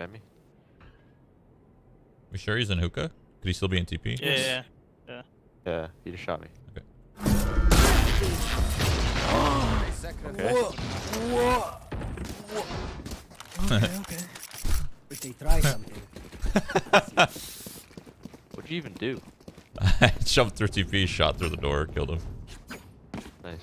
spam me? We sure he's in hookah? Could he still be in TP? Yeah, yeah, yeah. Yeah, he just shot me. Okay. Okay, okay. But they try something. What'd you even do? I jumped through TP, shot through the door, killed him. Nice.